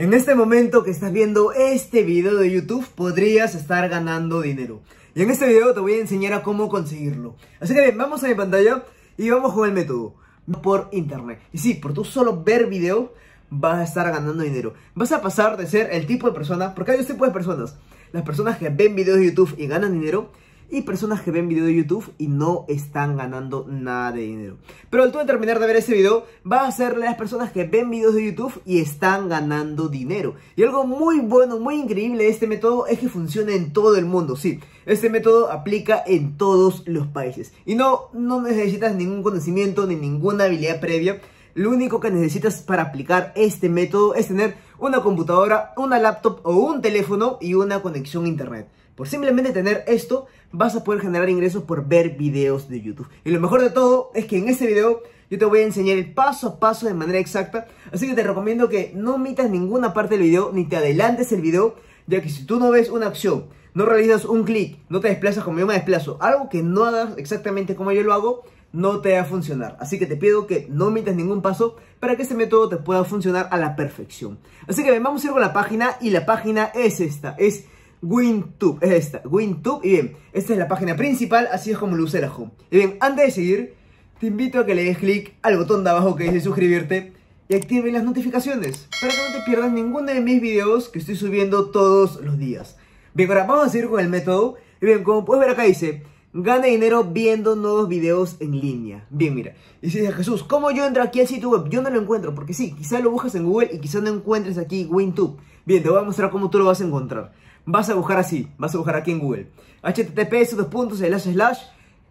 En este momento que estás viendo este video de YouTube podrías estar ganando dinero. Y en este video te voy a enseñar a cómo conseguirlo. Así que bien, vamos a mi pantalla y vamos con el método. Por internet. Y sí, por tú solo ver video vas a estar ganando dinero. Vas a pasar de ser el tipo de persona, porque hay dos tipos de personas. Las personas que ven videos de YouTube y ganan dinero y personas que ven videos de YouTube y no están ganando nada de dinero. Pero al tú terminar de ver ese video, va a ser las personas que ven videos de YouTube y están ganando dinero. Y algo muy bueno, muy increíble de este método es que funciona en todo el mundo. Sí, este método aplica en todos los países. Y no, no necesitas ningún conocimiento ni ninguna habilidad previa. Lo único que necesitas para aplicar este método es tener una computadora, una laptop o un teléfono y una conexión a internet. Por simplemente tener esto, vas a poder generar ingresos por ver videos de YouTube. Y lo mejor de todo es que en este video yo te voy a enseñar el paso a paso de manera exacta. Así que te recomiendo que no omitas ninguna parte del video, ni te adelantes el video, ya que si tú no ves una acción, no realizas un clic, no te desplazas como yo me desplazo, algo que no hagas exactamente como yo lo hago, no te va a funcionar. Así que te pido que no omitas ningún paso para que este método te pueda funcionar a la perfección. Así que vamos a ir con la página y la página es esta, es WinTube, es esta, WinTube. Y bien, esta es la página principal, así es como lo usé la home. Y bien, antes de seguir, te invito a que le des clic al botón de abajo que dice suscribirte y active las notificaciones para que no te pierdas ninguno de mis videos que estoy subiendo todos los días. Bien, ahora vamos a seguir con el método. Y bien, como puedes ver acá dice, gana dinero viendo nuevos videos en línea. Bien, mira. Y si dices, Jesús, ¿cómo yo entro aquí al sitio web? Yo no lo encuentro, porque sí, quizás lo buscas en Google y quizás no encuentres aquí WinTube. Bien, te voy a mostrar cómo tú lo vas a encontrar vas a buscar así, vas a buscar aquí en Google. https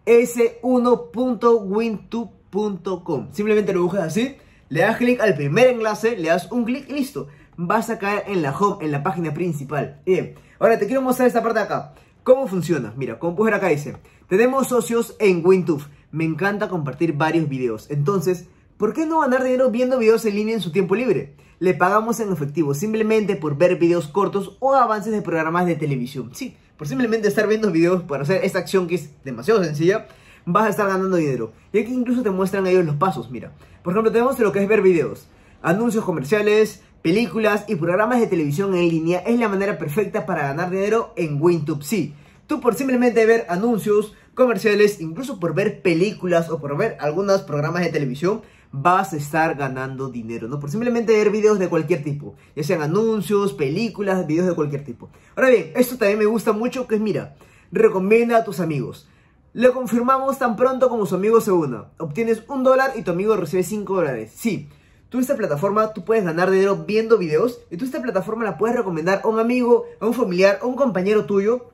s1.wintube.com Simplemente lo buscas así, le das clic al primer enlace, le das un clic y listo. Vas a caer en la home, en la página principal. Bien, ahora te quiero mostrar esta parte de acá. ¿Cómo funciona? Mira, como puedes ver acá dice, tenemos socios en WinTube. Me encanta compartir varios videos. Entonces, ¿por qué no ganar dinero viendo videos en línea en su tiempo libre? Le pagamos en efectivo simplemente por ver videos cortos o avances de programas de televisión. Sí, por simplemente estar viendo videos para hacer esta acción que es demasiado sencilla, vas a estar ganando dinero. Y aquí incluso te muestran ellos los pasos, mira. Por ejemplo, tenemos lo que es ver videos, anuncios comerciales, películas y programas de televisión en línea. Es la manera perfecta para ganar dinero en WinTube. Sí, tú por simplemente ver anuncios, comerciales, incluso por ver películas o por ver algunos programas de televisión, vas a estar ganando dinero, ¿no? Por simplemente ver videos de cualquier tipo, ya sean anuncios, películas, videos de cualquier tipo. Ahora bien, esto también me gusta mucho, que es, mira, recomienda a tus amigos. Lo confirmamos tan pronto como su amigo se una. Obtienes un dólar y tu amigo recibe 5 dólares. Sí, tú esta plataforma, tú puedes ganar dinero viendo videos y tú esta plataforma la puedes recomendar a un amigo, a un familiar, a un compañero tuyo.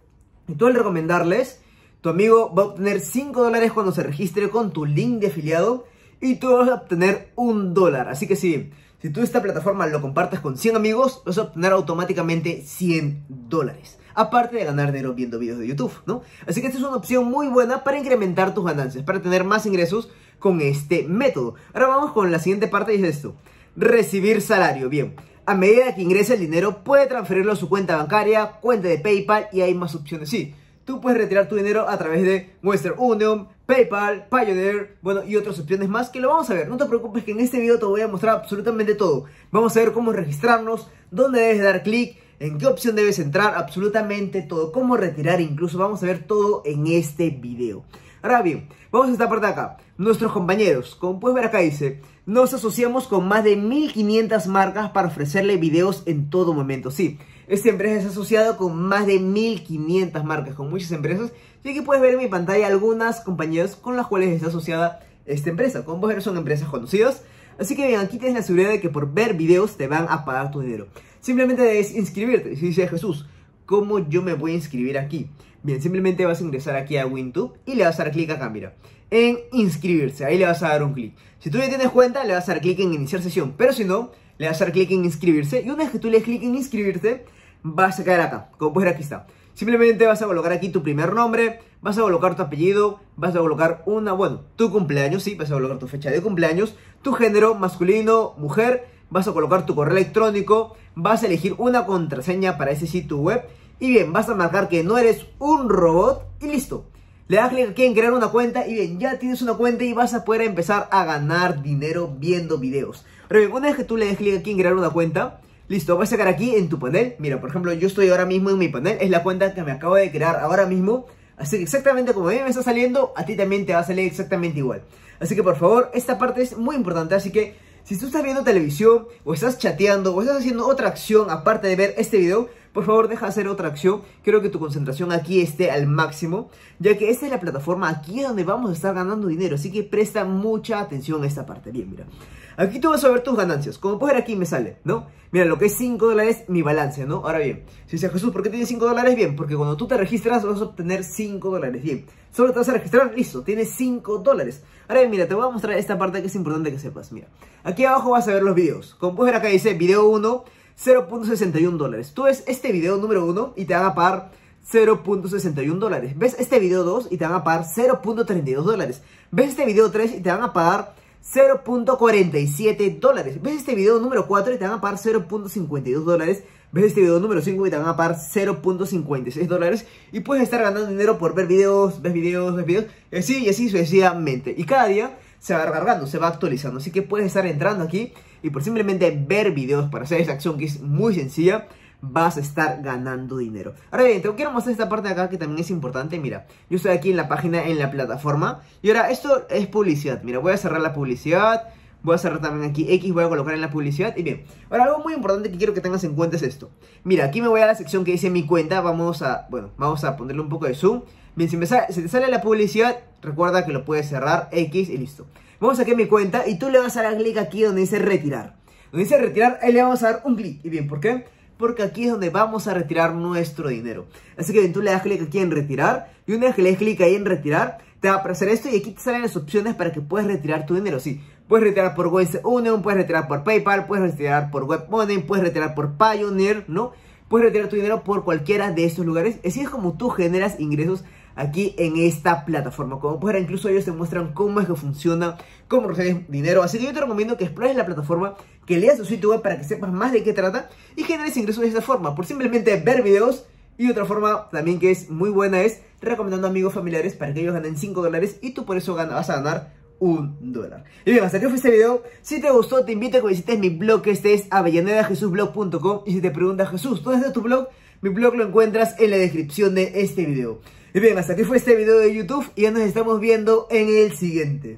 Y tú al recomendarles, tu amigo va a obtener 5 dólares cuando se registre con tu link de afiliado y tú vas a obtener un dólar. Así que si, si tú esta plataforma lo compartes con 100 amigos, vas a obtener automáticamente 100 dólares. Aparte de ganar dinero viendo videos de YouTube, ¿no? Así que esta es una opción muy buena para incrementar tus ganancias, para tener más ingresos con este método. Ahora vamos con la siguiente parte y es esto. Recibir salario. Bien, a medida que ingresa el dinero puede transferirlo a su cuenta bancaria, cuenta de PayPal y hay más opciones. Sí, tú puedes retirar tu dinero a través de Western Union, PayPal, Pioneer, bueno, y otras opciones más que lo vamos a ver. No te preocupes que en este video te voy a mostrar absolutamente todo. Vamos a ver cómo registrarnos, dónde debes dar clic, en qué opción debes entrar, absolutamente todo. Cómo retirar incluso, vamos a ver todo en este video. Ahora bien, vamos a esta parte de acá. Nuestros compañeros, como puedes ver acá dice, nos asociamos con más de 1500 marcas para ofrecerle videos en todo momento. Sí, esta empresa es asociada con más de 1500 marcas, con muchas empresas. Y aquí puedes ver en mi pantalla algunas compañías con las cuales está asociada esta empresa. Como puedes ver son empresas conocidas. Así que bien, aquí tienes la seguridad de que por ver videos te van a pagar tu dinero. Simplemente debes inscribirte. Si dice Jesús, ¿cómo yo me voy a inscribir aquí? Bien, simplemente vas a ingresar aquí a WinTube y le vas a dar clic acá, mira. En inscribirse, ahí le vas a dar un clic. Si tú ya tienes cuenta, le vas a dar clic en iniciar sesión. Pero si no, le vas a dar clic en inscribirse. Y una vez que tú le des clic en inscribirte, vas a caer acá, como puedes ver aquí está. Simplemente vas a colocar aquí tu primer nombre, vas a colocar tu apellido, vas a colocar una, bueno, tu cumpleaños, sí, vas a colocar tu fecha de cumpleaños, tu género, masculino, mujer, vas a colocar tu correo electrónico, vas a elegir una contraseña para ese sitio web y bien, vas a marcar que no eres un robot y listo. Le das clic aquí en crear una cuenta y bien, ya tienes una cuenta y vas a poder empezar a ganar dinero viendo videos. Pero bien, una vez que tú le des clic aquí en crear una cuenta, Listo, voy a sacar aquí en tu panel. Mira, por ejemplo, yo estoy ahora mismo en mi panel. Es la cuenta que me acabo de crear ahora mismo. Así que exactamente como a mí me está saliendo, a ti también te va a salir exactamente igual. Así que por favor, esta parte es muy importante. Así que si tú estás viendo televisión, o estás chateando, o estás haciendo otra acción aparte de ver este video, por favor deja de hacer otra acción. Quiero que tu concentración aquí esté al máximo, ya que esta es la plataforma aquí donde vamos a estar ganando dinero. Así que presta mucha atención a esta parte. Bien, mira. Aquí tú vas a ver tus ganancias. Como puedes ver aquí me sale, ¿no? Mira, lo que es 5 dólares, mi balance, ¿no? Ahora bien, si dice Jesús, ¿por qué tienes 5 dólares? Bien, porque cuando tú te registras vas a obtener 5 dólares. Bien, solo te vas a registrar, listo, tienes 5 dólares. Ahora bien, mira, te voy a mostrar esta parte que es importante que sepas. Mira, aquí abajo vas a ver los videos. Como puedes ver acá dice video 1, 0.61 dólares. Tú ves este video número 1 y te van a pagar 0.61 dólares. Ves este video 2 y te van a pagar 0.32 dólares. Ves este video 3 y te van a pagar 0.47 dólares. ¿Ves este video número 4 y te van a pagar 0.52 dólares? ¿Ves este video número 5 y te van a pagar 0.56 dólares? Y puedes estar ganando dinero por ver videos, ves videos, ves videos, así y así sucesivamente. Y cada día se va recargando, se va actualizando. Así que puedes estar entrando aquí y por simplemente ver videos para hacer esta acción que es muy sencilla, vas a estar ganando dinero. Ahora bien, te quiero mostrar esta parte de acá que también es importante. Mira, yo estoy aquí en la página, en la plataforma. Y ahora, esto es publicidad. Mira, voy a cerrar la publicidad. Voy a cerrar también aquí X, voy a colocar en la publicidad. Y bien, ahora algo muy importante que quiero que tengas en cuenta es esto. Mira, aquí me voy a la sección que dice mi cuenta. Vamos a, bueno, vamos a ponerle un poco de zoom. Bien, si, me sale, te sale la publicidad, recuerda que lo puedes cerrar X y listo. Vamos aquí a mi cuenta y tú le vas a dar clic aquí donde dice retirar. Donde dice retirar, ahí le vamos a dar un clic. Y bien, ¿por qué? Porque aquí es donde vamos a retirar nuestro dinero. Así que tú le das clic aquí en retirar y una vez que le des clic ahí en retirar, te va a aparecer esto y aquí te salen las opciones para que puedas retirar tu dinero. Sí, puedes retirar por Western Union, puedes retirar por PayPal, puedes retirar por WebMoney, puedes retirar por Pioneer, ¿no? Puedes retirar tu dinero por cualquiera de estos lugares. Así es como tú generas ingresos aquí en esta plataforma. Como puedes ver, incluso ellos te muestran cómo es que funciona, cómo recibes dinero. Así que yo te recomiendo que explores la plataforma, que leas su sitio web para que sepas más de qué trata y generes ingresos de esta forma, por simplemente ver videos. Y otra forma también que es muy buena es recomendando a amigos familiares para que ellos ganen 5 dólares y tú por eso vas a ganar un dólar. Y bien, hasta aquí fue este video. Si te gustó, te invito a que visites mi blog, que este es avellanedajesusblog.com. Y si te preguntas, Jesús, ¿dónde está tu blog? Mi blog lo encuentras en la descripción de este video. Y bien, hasta aquí fue este video de YouTube y ya nos estamos viendo en el siguiente.